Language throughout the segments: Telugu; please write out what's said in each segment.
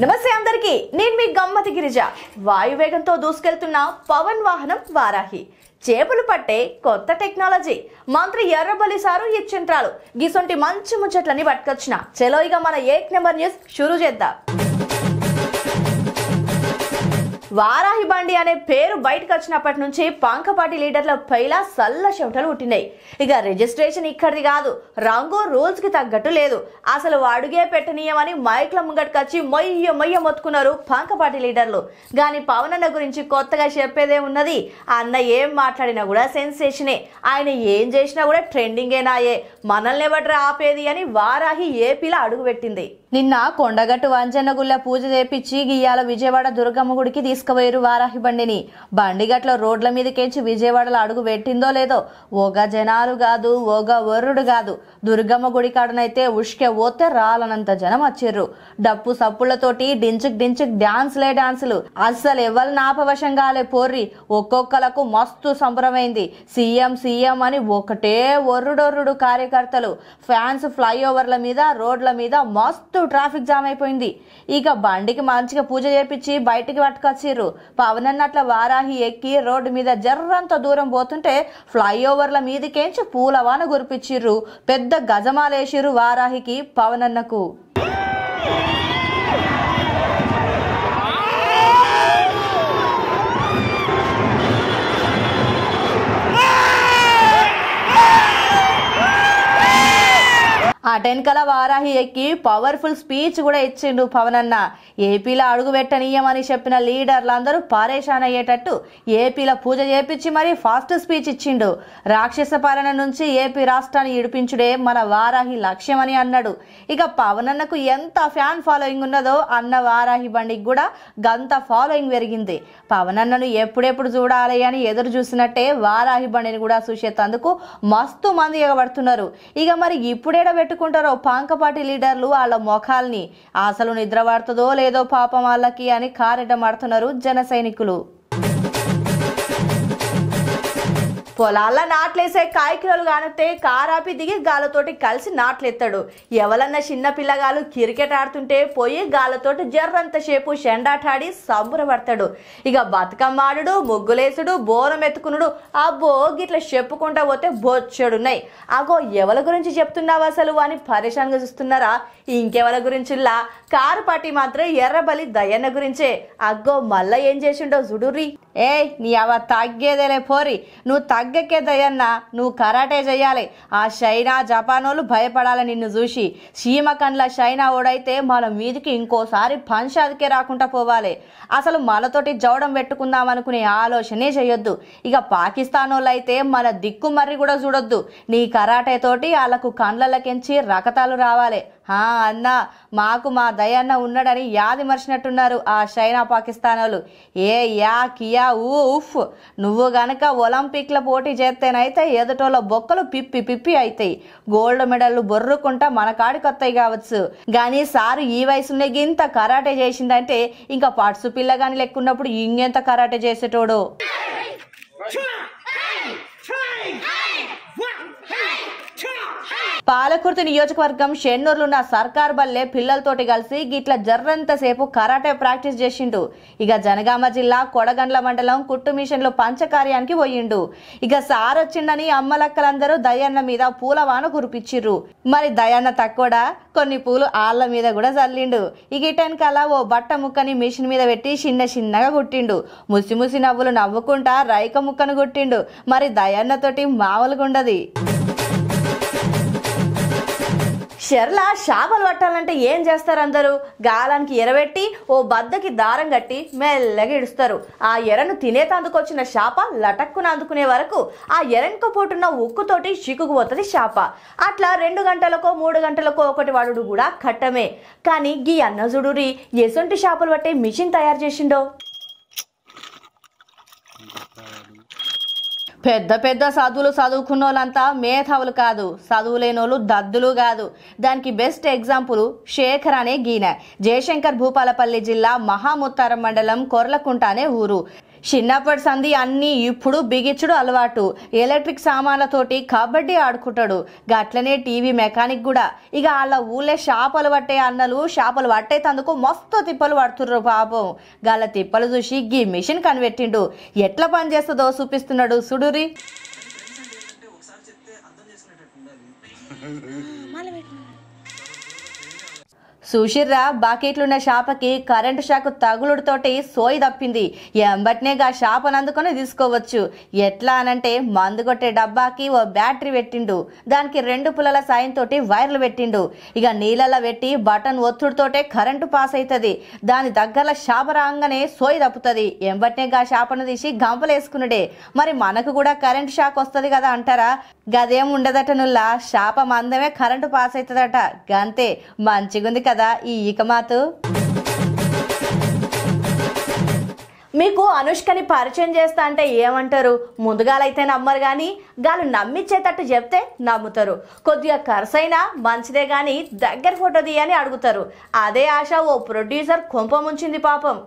నమస్తే అందరికి. నేను మీ గమ్మతి గిరిజ. వాయువేగంతో దూసుకెళ్తున్న పవన్ వాహనం వారాహి. చేపలు పట్టే కొత్త టెక్నాలజీ. మంత్రి ఎర్రబలి సారు ఇచ్చింట్రాలు గిసొంటి మంచి ముచ్చట్లని పట్టుకొచ్చిన. చలో ఇక మన ఏక్ నెంబర్ న్యూస్. షురూ చేద్దాం. వారాహి బండి అనే పేరు బయటకు వచ్చినప్పటి నుంచి పంకపాటి లీడర్ల పైలా సల్ల చెమటలు పుట్టినాయి ఇక రిజిస్ట్రేషన్ ఇక్కడిది కాదు రంగు రూల్స్కి తగ్గట్టు లేదు. అసలు అడుగే పెట్టనీయమని మైక్ల ముంగట్కొచ్చి మొయ్య మొయ్య మొత్తుకున్నారు పంకపాటి లీడర్లు. గాని పవన్ అన్న గురించి కొత్తగా చెప్పేదే ఉన్నది అన్న ఏం మాట్లాడినా కూడా సెన్సేషనే. ఆయన ఏం చేసినా కూడా ట్రెండింగేనాయే. మనల్ని ఎవడరా ఆపేది అని వారాహి ఏపీలో అడుగుపెట్టింది. నిన్న కొండగట్టు వంజన్న గుళ్ళ పూజ చేపించి గియ్యాల విజయవాడ దుర్గమ్మ గుడికి తీసుకుపోయారు వారాహి బండిని. బండిగట్ల రోడ్ల మీదకేంచి విజయవాడలో అడుగు పెట్టిందో లేదో ఓగ జనాలు కాదు ఓగ వర్రుడు కాదు. దుర్గమ్మ గుడి కాడనైతే ఉష్కె ఓతే రాలనంత జనం వచ్చిర్రు డప్పు సప్పులతోటి డించుక్ డించుక్ డాన్స్లే డాన్సులు అస్సలు ఎవరు నాపవశం కాలే పోర్రి. ఒక్కొక్కలకు మస్తు సంబరమైంది. సీఎం సీఎం అని ఒకటే ఒర్రుడొర్రుడు కార్యకర్తలు. ఫ్యాన్స్ ఫ్లైఓవర్ల మీద రోడ్ల మీద మస్తు ట్రాఫిక్ జామ్ అయిపోయింది. ఇక బండికి మంచిగా పూజ చేపించి బయటికి పట్టుకొచ్చిర్రు. పవన్ అన్నట్ల వారాహి ఎక్కి రోడ్డు మీద జర్రంత దూరం పోతుంటే ఫ్లైఓవర్ల మీదకేంచి పూలవాన గురిపించిర్రు పెద్ద గజమాలేసిర్రు వారాహికి పవనన్నకు. ఆ టెన్కల వారాహి ఎక్కి పవర్ఫుల్ స్పీచ్ కూడా ఇచ్చిండు పవన్ అన్న ఏపీలో అడుగు పెట్టనీయమని చెప్పిన లీడర్లందరూ పారేషాన్ అయ్యేటట్టు ఏపీలో పూజ చేపించి మరి ఫాస్ట్ స్పీచ్ ఇచ్చిండు. రాక్షస పాలన నుంచి ఏపీ రాష్ట్రాన్ని ఇడిపించుడే మన వారాహి లక్ష్యమని అన్నాడు. ఇక పవన్ అన్నకు ఎంత ఫ్యాన్ ఫాలోయింగ్ ఉన్నదో అన్న వారాహి బండికి కూడా గంత ఫాలోయింగ్ పెరిగింది. పవన్ అన్నను ఎప్పుడెప్పుడు చూడాలి అని ఎదురు చూసినట్టే వారాహి బండిని కూడా చూసేందుకు మస్తు మంది ఎగబడుతున్నారు. ఇక మరి ఇప్పుడేడ పెట్టుకుంటారో పాంకపాటి లీడర్లు వాళ్ళ మొఖాల్ని. అసలు నిద్ర పడుతుందో లేదో పాపం వాళ్ళకి అని కారెడ్డ మడుతున్నారు జన సైనికులు. పొలాల్లో నాట్లేసే కాయకిలోలు కానితే కారాపి దిగి గాలతోటి కలిసి నాట్లెత్తాడు. ఎవలన్నా చిన్న పిల్లగాలు క్రికెట్ ఆడుతుంటే పోయి గాలతోటి జర్రంత సేపు షెండాటాడి సంబరపడతాడు ఇక బతుకమ్మ ఆడుడు ముగ్గులేసుడు బోనం ఎత్తుకునుడు అబ్బో గిట్ల చెప్పుకుంటా పోతే బొచ్చెడున్నాయి. అగో ఎవల గురించి చెప్తున్నావు అసలు అని పరేషాన్గా చూస్తున్నారా? ఇంకెవల గురించిలా కారు పాటి మాత్రం ఎర్రబలి దయ్యన్న గురించే. అగ్గో మళ్ళా ఏం చేసిండో జుడుర్రి ఏ నీ అవ తగ్గేదేలే పోరి. నువ్వు తగ్గకే దయ్యన్నా నువ్వు కరాటే చెయ్యాలి. ఆ చైనా జపానోళ్ళు భయపడాలి నిన్ను చూసి. సీమ కండ్ల చైనా ఓడైతే మన మీదికి ఇంకోసారి పంచాదికే రాకుండా పోవాలి. అసలు మనతోటి జవడం పెట్టుకుందాం అనుకునే ఆలోచనే చేయొద్దు ఇక పాకిస్తాన్ అయితే మన దిక్కు మర్రి కూడా చూడొద్దు. నీ కరాటే తోటి వాళ్ళకు కండ్లకెంచి రకతాలు రావాలి. హా అన్న మాకు మా దయన్న ఉన్నాడని యాది మరిచినట్టున్నారు ఆ చైనా పాకిస్తాన్ వాళ్ళు ఏ యా కియా ఊ ఉఫ్. నువ్వు గనక ఒలింపిక్ల పోటీ చేస్తేనైతే ఎదుటోళ్ళ బొక్కలు పిప్పి పిప్పి అవుతాయి గోల్డ్ మెడల్లు బొర్రుకుంటా మన కాడికి వస్తాయి కావచ్చు. కానీ సారు ఈ వయసునే గింత కరాటే చేసిందంటే ఇంకా పట్సు పిల్లగాని లెక్కున్నప్పుడు ఇంకెంత కరాటే చేసేటోడు? పాలకుర్తి నియోజకవర్గం షెన్నూరులున్న సర్కార్ బల్లే పిల్లలతోటి కలిసి గిట్ల జర్రంతసేపు కరాటే ప్రాక్టీస్ చేసిండు. ఇక జనగామ జిల్లా కొడగండ్ల మండలం కుట్టు మిషన్లో పంచకార్యానికి పోయిండు. ఇక సార్ వచ్చిండని అమ్మలక్కలందరూ దయన్న మీద పూలవాన కురిపించిర్రు మరి దయన్న తక్కువడా? కొన్ని పూలు ఆళ్ళ మీద కూడా చల్లిండు ఇక ఇటెనకాల ఓ బట్ట ముక్కని మిషన్ మీద పెట్టి చిన్న చిన్నగా కుట్టిండు. ముసి ముసి నవ్వులు నవ్వుకుంటా రైక ముక్కను కుట్టిండు. మరి దయన్నతోటి మామూలుగా ఉండదు షెర్ల చేపలు పట్టాలంటే ఏం చేస్తారు అందరూ? గాలానికి ఎరబెట్టి ఓ బద్దకి దారం కట్టి మెల్లగా ఇడుస్తారు. ఆ ఎరను తినేతందుకొచ్చిన చేప లటక్కున అందుకునే వరకు ఆ ఎరంకు పోటున్న ఉక్కుతోటి చిక్కుకుపోతుంది చేప అట్లా రెండు గంటలకో మూడు గంటలకో ఒకటి వాడు కూడా కట్టమే. కానీ గీ అన్నజుడురి ఎసొంటి చేపలు పట్టే మిషన్ తయారు చేసిండో? పెద్ద పెద్ద చదువులు చదువుకున్న వాళ్ళంతా మేధావులు కాదు. చదువులేనోళ్ళు దద్దులు కాదు. దానికి బెస్ట్ ఎగ్జాంపుల్ శేఖర్ అనే గీన జయశంకర్ భూపాలపల్లి జిల్లా మహాముత్తారం మండలం కొర్లకుంట అనే ఊరు. చిన్నప్పటి సంధి అన్నీ ఇప్పుడు బిగించుడు అలవాటు. ఎలక్ట్రిక్ సామాన్లతోటి కబడ్డీ ఆడుకుంటాడు. గట్లనే టీవీ మెకానిక్ కూడా. ఇక వాళ్ళ ఊళ్ళే షాపలు పట్టే అన్నలు షాపలు పట్టేతందుకు మస్తు తిప్పలు పడుతుర్రు పాపం. గాళ్ళ తిప్పలు చూసి గీ మిషన్ కనిపెట్టిండు. ఎట్లా పని చేస్తుందో చూపిస్తున్నాడు సుడురి. సుషిర్రా బాకెట్లున్న షాపకి కరెంటు షాక్ తగులుడుతోటి సోయి తప్పింది. ఎంబట్నే గా షాపను అందుకొని తీసుకోవచ్చు. ఎట్లా అనంటే మందు కొట్టే డబ్బాకి ఓ బ్యాటరీ పెట్టిండు. దానికి రెండు పుల్లల సాయంతో వైర్లు పెట్టిండు. ఇక నీళ్ళలో పెట్టి బటన్ ఒత్తుడితోటే కరెంటు పాస్ అవుతుంది దాని దగ్గర షాప రాగానే సోయి తప్పుతుంది. ఎంబట్నే గా షాపను తీసి గంపలేసుకున్నాడే మరి మనకు కూడా కరెంటు షాక్ వస్తుంది కదా అంటారా? గదేం ఉండదట నుల్లా శాప మందమే కరెంటు పాస్ అవుతుందట గంతే. మంచిగుంది కదా. ఈ ఈకమాతు? మీకు అనుష్కని పరిచయం చేస్తా అంటే ఏమంటారు? ముందుగాలైతే నమ్మరు కానీ గాలు నమ్మిచ్చేటట్టు చెప్తే నమ్ముతారు. కొద్దిగా ఖర్చైనా మంచిదే కానీ దగ్గర ఫోటో తీయని అడుగుతారు. అదే ఆశ ఓ ప్రొడ్యూసర్ కొంప ముంచింది పాపం.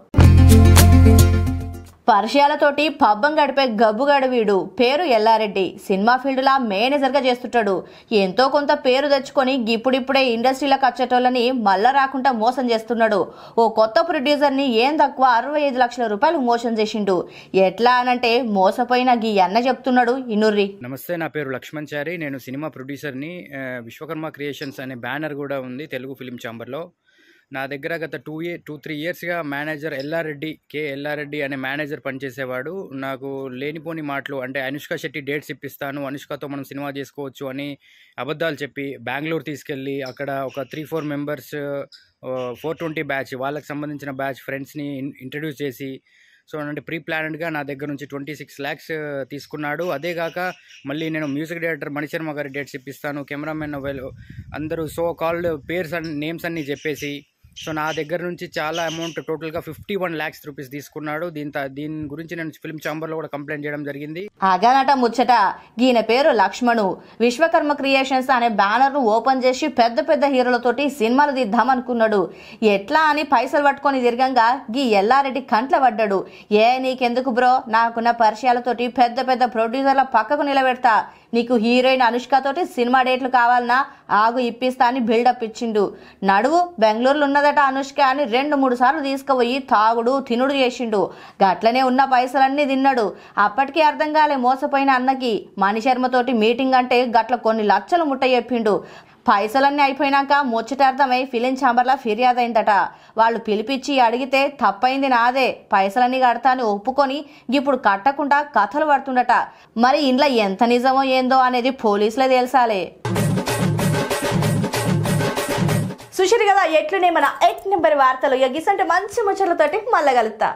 పరిచయాలతోటి పబ్బం గడిపే గబ్బుగాడు వీడు. పేరు ఎల్లారెడ్డి. సినిమా ఫీల్డ్లా మేనేజర్గా చేస్తుంటాడు. ఎంతో కొంత పేరు తెచ్చుకొని ఇప్పుడిప్పుడే ఇండస్ట్రీలోకి వచ్చేటోళ్ళని మళ్ళా రాకుండా మోసం చేస్తున్నాడు. ఓ కొత్త ప్రొడ్యూసర్ని ఏం తక్కువ అరవై ఐదు లక్షల రూపాయలు మోసం చేసిండు. ఎట్లా అనంటే మోసపోయిన గీ అన్న చెప్తున్నాడు ఇనుర్రి. నమస్తే నా పేరు లక్ష్మణ్ చారి నేను సినిమా ప్రొడ్యూసర్ని విశ్వకర్మ క్రియేషన్స్ అనే బ్యానర్ కూడా ఉంది తెలుగు ఫిలిం ఛాంబర్లో. నా దగ్గర గత టూ ఇయర్ టూ త్రీ ఇయర్స్గా మేనేజర్ ఎల్లారెడ్డి కే ఎల్లారెడ్డి అనే మేనేజర్ పనిచేసేవాడు. నాకు లేనిపోని మాటలు అంటే అనుష్క శెట్టి డేట్స్ ఇప్పిస్తాను అనుష్కతో మనం సినిమా చేసుకోవచ్చు అని అబద్ధాలు చెప్పి బెంగళూరు తీసుకెళ్ళి అక్కడ ఒక three four members four twenty batch వాళ్ళకి సంబంధించిన బ్యాచ్ ఫ్రెండ్స్ని ఇంట్రడ్యూస్ చేసి సో అంటే ప్రీ ప్లానెడ్గా నా దగ్గర నుంచి ట్వంటీ సిక్స్ ల్యాక్స్ తీసుకున్నాడు. అదే కాక మళ్ళీ నేను మ్యూజిక్ డైరెక్టర్ మణిశర్మ గారి డేట్స్ ఇప్పిస్తాను కెమెరామెన్ వెల్ అందరూ so called pairs and names అన్ని చెప్పేసి సో నా దగ్గర నుంచి చాలా అమౌంట్ టోటల్గా ఫిఫ్టీ వన్ ల్యాక్స్ రూపీస్ తీసుకున్నాడు. దీని దీని గురించి నేను ఫిల్మ్ ఛాంబర్లో కూడా కంప్లైంట్ చేయడం జరిగింది. అగానట ముచ్చట. ఈయన పేరు లక్ష్మణు. విశ్వకర్మ క్రియేషన్స్ అనే బ్యానర్ను ఓపెన్ చేసి పెద్ద పెద్ద హీరోలతోటి సినిమాలు తీద్దాం అనుకున్నాడు ఎట్లా అని పైసలు పట్టుకొని తిరగంగా గీ ఎల్లారెడ్డి కంట్ల పడ్డాడు. ఏ నీకెందుకు బ్రో? నాకున్న పరిచయాలతోటి పెద్ద పెద్ద ప్రొడ్యూసర్ల పక్కకు నిలబెడతా. నీకు హీరోయిన్ అనుష్కతోటి సినిమా డేట్లు కావాలన్నా ఆగు ఇప్పిస్తా అని బిల్డప్ ఇచ్చిండు. నడువు బెంగళూరులో ఉన్నదట అనుష్క అని రెండు మూడు సార్లు తీసుకుపోయి తాగుడు తినుడు చేసిండు. గట్లనే ఉన్న పైసలన్నీ తిన్నాడు. అప్పటికే అర్థం కాలే మోసపోయిన అన్నకి. మణిశర్మతోటి మీటింగ్ అంటే గట్ల కొన్ని లక్షలు ముట్ట చెప్పిండు పైసలన్నీ అయిపోయినాక ముచ్చటార్థమై ఫిలిం ఛాంబర్లా ఫిర్యాదు అయిందట వాళ్ళు పిలిపించి అడిగితే తప్పైంది నాదే పైసలన్నీ కడతా అని ఒప్పుకొని ఇప్పుడు కట్టకుండా కథలు పడుతుండట. మరి ఇంట్లో ఎంత నిజమో ఏందో అనేది పోలీసులే తెలుసాలే సుశీర్ కదా ఎట్లునే మన ఎయిట్ నెంబర్ వార్తలు? ఎగ్గిసంటే మంచి ముచ్చట్లతోటి మళ్ళా కలుగుతా